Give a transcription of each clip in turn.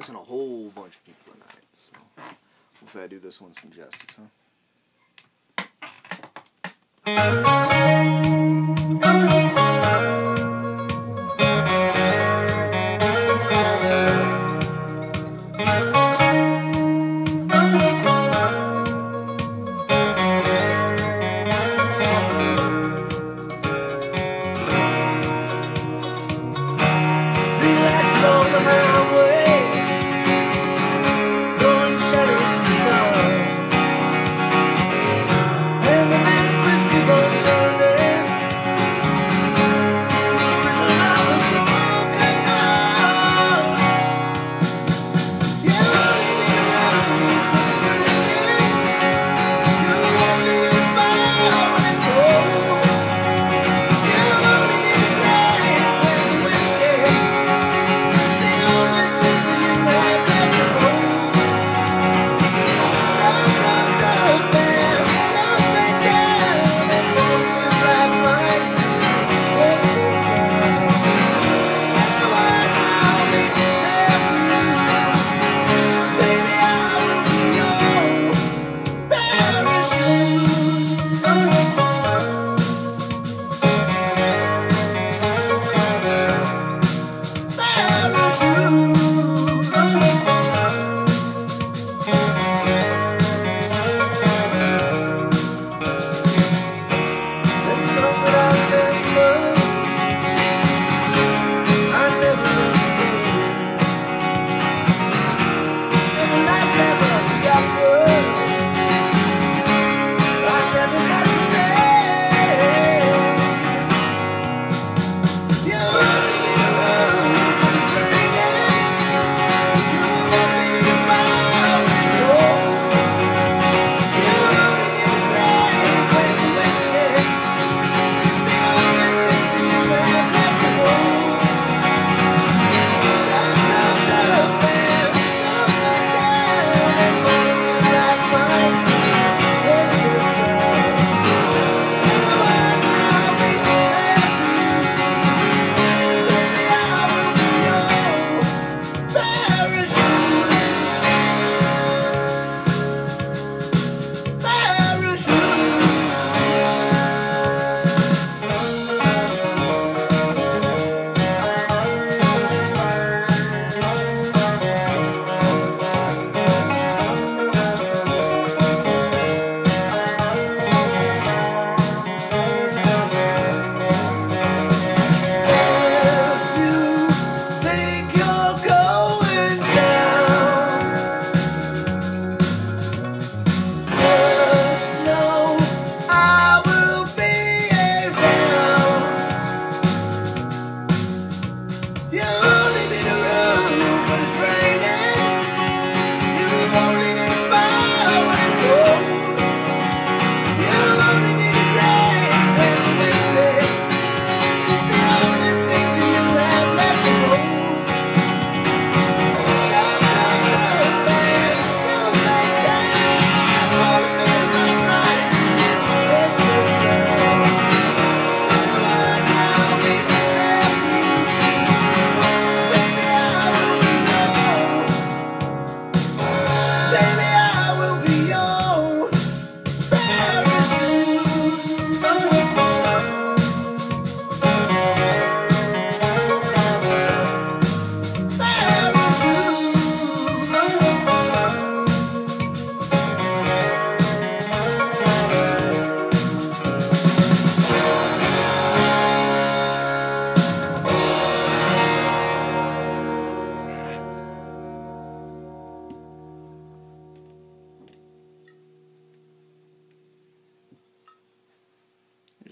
Missing a whole bunch of people tonight, so hopefully I do this one some justice, huh?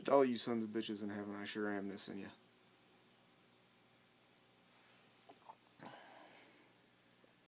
All you sons of bitches in heaven, I sure am missing you.